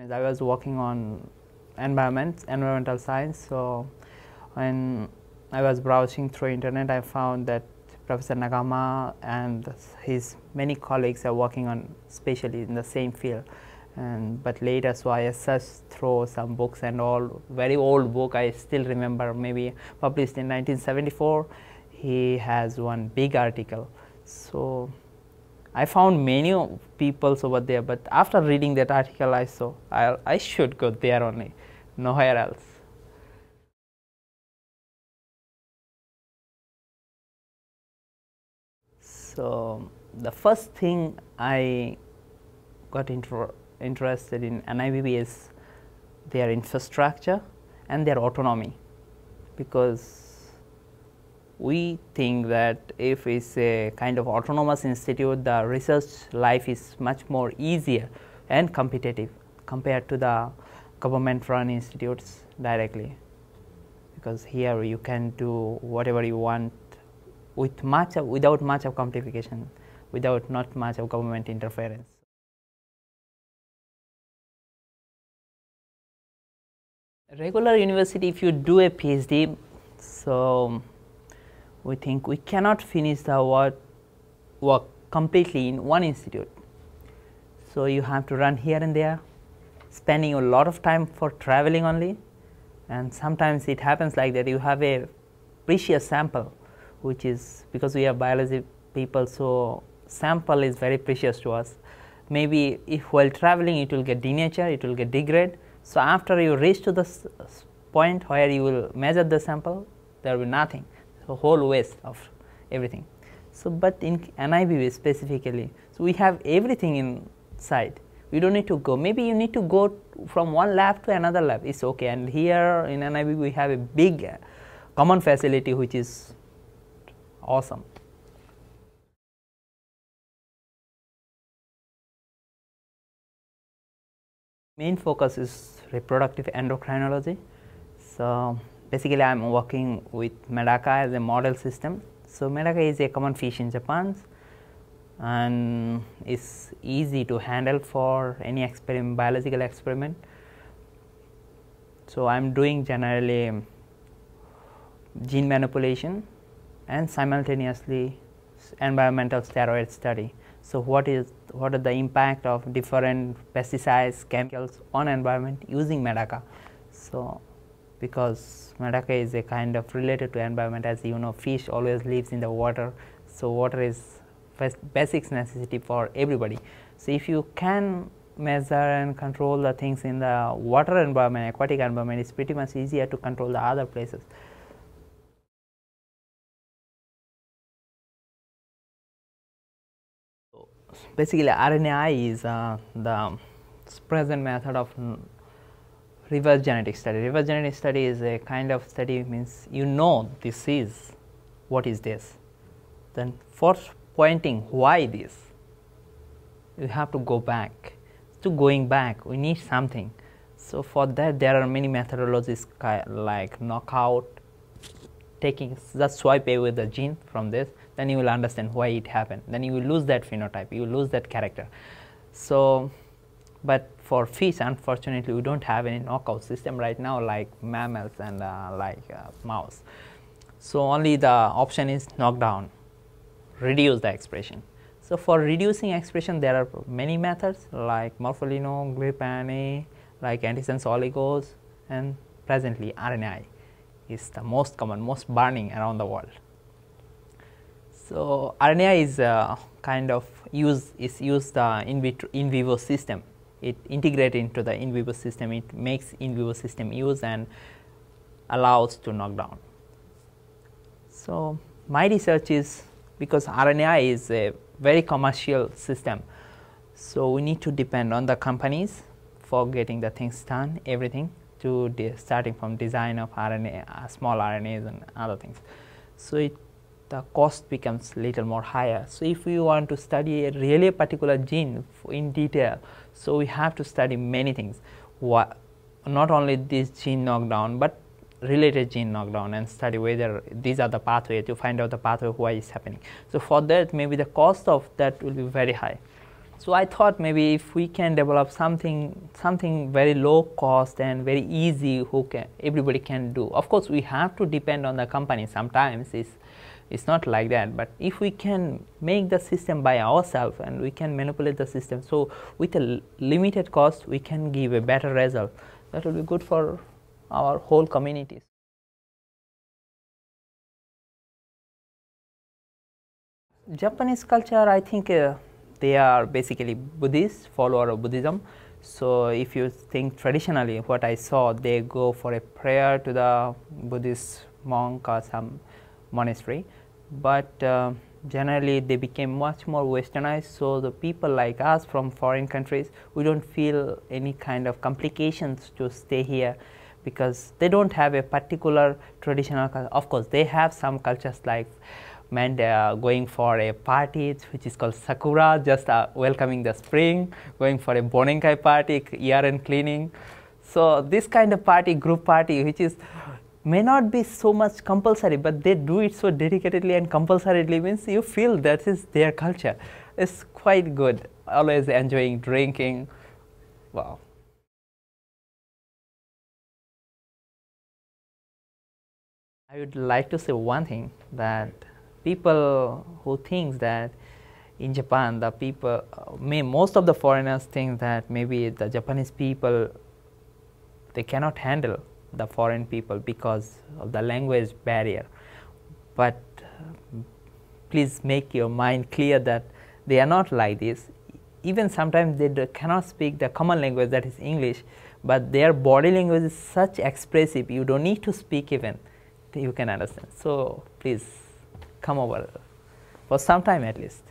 I was working on environment, environmental science. So when I was browsing through internet, I found that Professor Nagahama and his many colleagues are working on especially in the same field. And but later, so I searched through some books and all very old book. I still remember maybe published in 1974. He has one big article. So I found many people over there, but after reading that article, I saw I, I should go there only, nowhere else. So the first thing I got inter interested in NIBB is their infrastructure and their autonomy, because we think that if it's a kind of autonomous institute, the research life is much more easier and competitive compared to the government run institutes directly because here you can do whatever you want with much of, without much of complication, without not much of government interference. Regular university, if you do a PhD, so we think we cannot finish the work, work completely in one institute. So you have to run here and there, spending a lot of time for traveling only, and sometimes it happens like that. You have a precious sample which is because we are biology people, so sample is very precious to us. Maybe if while traveling it will get denatured, it will get degrade. So after you reach to the point where you will measure the sample, there will be nothing, whole waste of everything. So but in NIBB specifically, so we have everything inside. We don't need to go. Maybe you need to go from one lab to another lab. It's okay. And here in NIBB we have a big uh, common facility which is awesome. Main focus is reproductive endocrinology. So basically I am working with Medaka as a model system. So Medaka is a common fish in Japan and is easy to handle for any experiment, biological experiment. So I am doing generally gene manipulation and simultaneously environmental steroid study. So what is what are the impact of different pesticides, chemicals on environment using Medaka? So because Medaka is a kind of related to environment as you know fish always lives in the water. So water is basic necessity for everybody. So if you can measure and control the things in the water environment, aquatic environment, it's pretty much easier to control the other places. basically RNAi is uh, the present method of reverse genetic study. Reverse genetic study is a kind of study means you know this is what is this. Then for pointing why this, you have to go back. To going back, we need something. So for that, there are many methodologies like knockout, taking just swipe away the gene from this then you will understand why it happened then you will lose that phenotype you will lose that character so but for fish unfortunately we don't have any knockout system right now like mammals and uh, like uh, mouse. So only the option is knockdown reduce the expression. So for reducing expression there are many methods like morpholino glipana like antisense oligos and presently RNAi is the most common most burning around the world. So, RNA is uh, kind of use is used uh, in vitro in vivo system. It integrates into the in vivo system. It makes in vivo system use and allows to knock down. So, my research is because RNA is a very commercial system. So, we need to depend on the companies for getting the things done, everything to starting from design of RNA, uh, small RNAs and other things. So, it the cost becomes little more higher. So, if we want to study a really particular gene in detail, so we have to study many things, what, not only this gene knockdown, but related gene knockdown and study whether these are the pathway to find out the pathway why is happening. So, for that maybe the cost of that will be very high. So I thought maybe if we can develop something, something very low cost and very easy, who can everybody can do. Of course, we have to depend on the company. Sometimes it's it's not like that. But if we can make the system by ourselves and we can manipulate the system, so with a limited cost, we can give a better result. That will be good for our whole communities. Japanese culture, I think. Uh, they are basically Buddhist, follower of Buddhism. So if you think traditionally, what I saw, they go for a prayer to the Buddhist monk or some monastery, but uh, generally they became much more westernized. So the people like us from foreign countries, we don't feel any kind of complications to stay here because they don't have a particular traditional. Of course, they have some cultures like meant are going for a party which is called Sakura, just uh, welcoming the spring, going for a Bonenkai party, year-end cleaning. So this kind of party, group party, which is may not be so much compulsory, but they do it so dedicatedly and compulsorily means you feel that is their culture. It's quite good, always enjoying drinking. Wow. I would like to say one thing that people who think that in Japan, the people, may, most of the foreigners think that maybe the Japanese people, they cannot handle the foreign people because of the language barrier. But please make your mind clear that they are not like this. Even sometimes they cannot speak the common language that is English, but their body language is such expressive, you don't need to speak even, you can understand. So please come over for some time at least.